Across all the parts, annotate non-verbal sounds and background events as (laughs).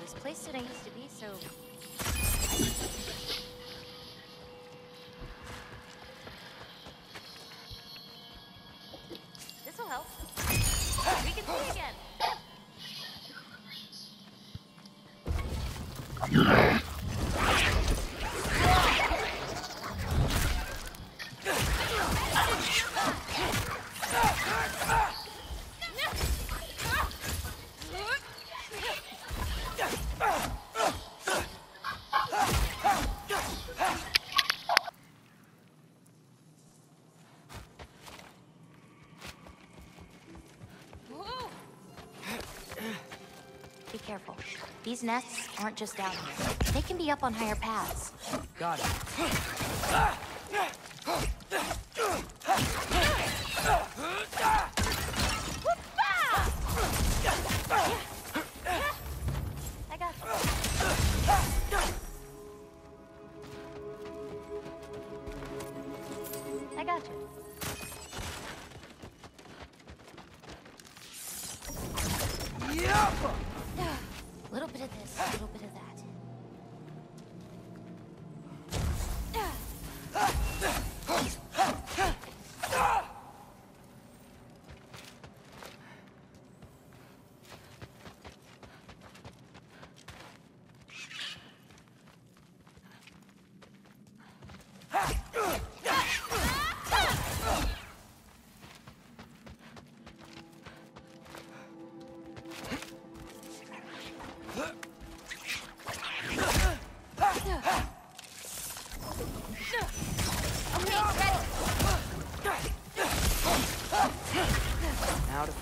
this place didn't used to be so... These nests aren't just down here. They can be up on higher paths. Got it. (sighs) Ah!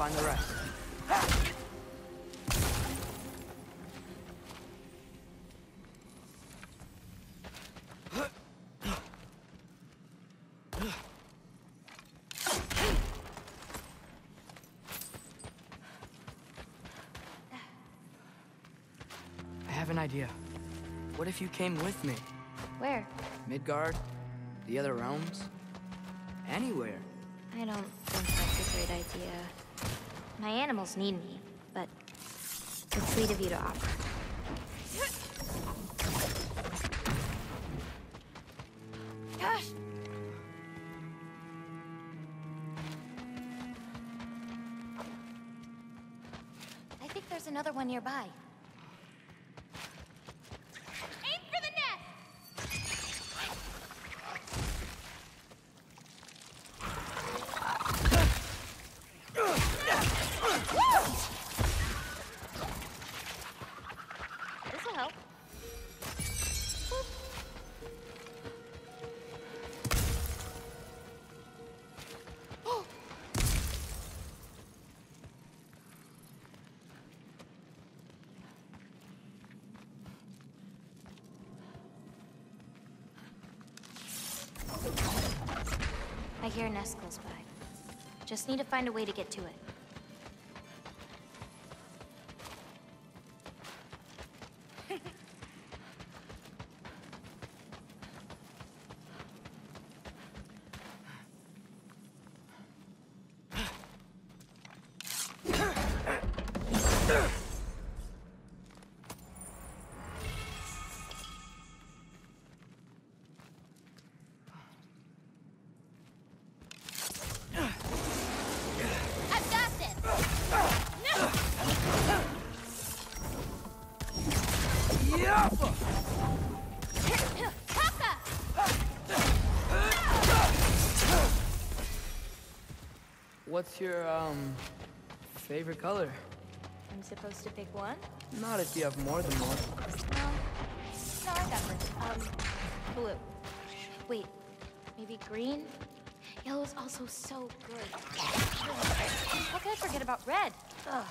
Find the rest. I have an idea. What if you came with me? Where? Midgard? The other realms? Anywhere. I don't think that's a great idea. My animals need me, but it's sweet of you to offer. I think there's another one nearby. Hear close by. Just need to find a way to get to it. I've (laughs) What's your, um, favorite color? I'm supposed to pick one? Not if you have more than one. No. No, I got this. Um, blue. Wait, maybe green? Yellow is also so good. How could I forget about red? Ugh.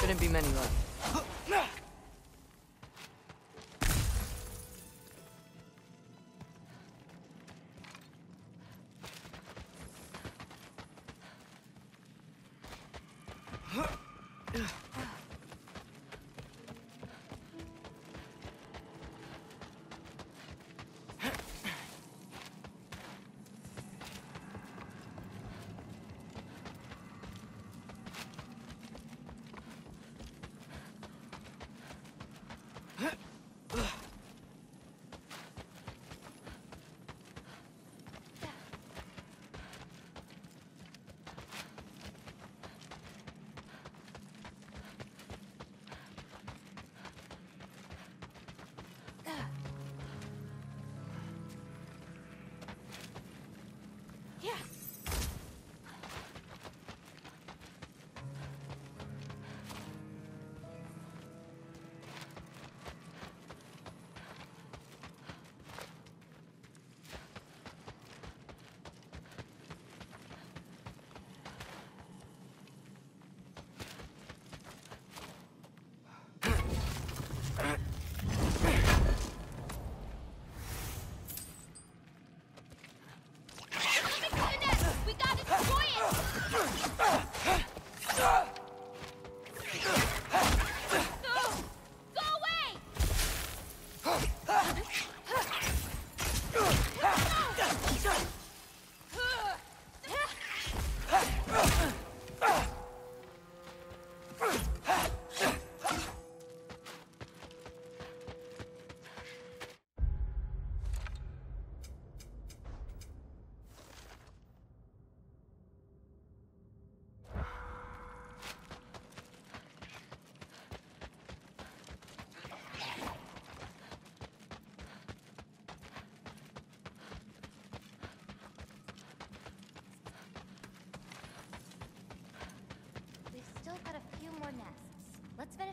Shouldn't be many left.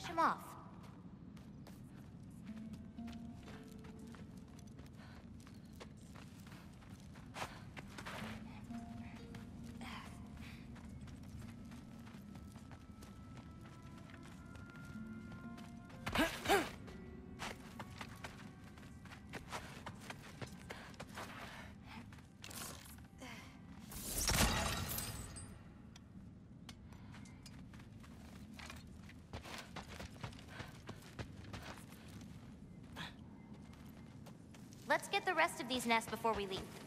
Let's finish Let's get the rest of these nests before we leave.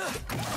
Huh?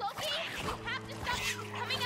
Loki, you have to stop coming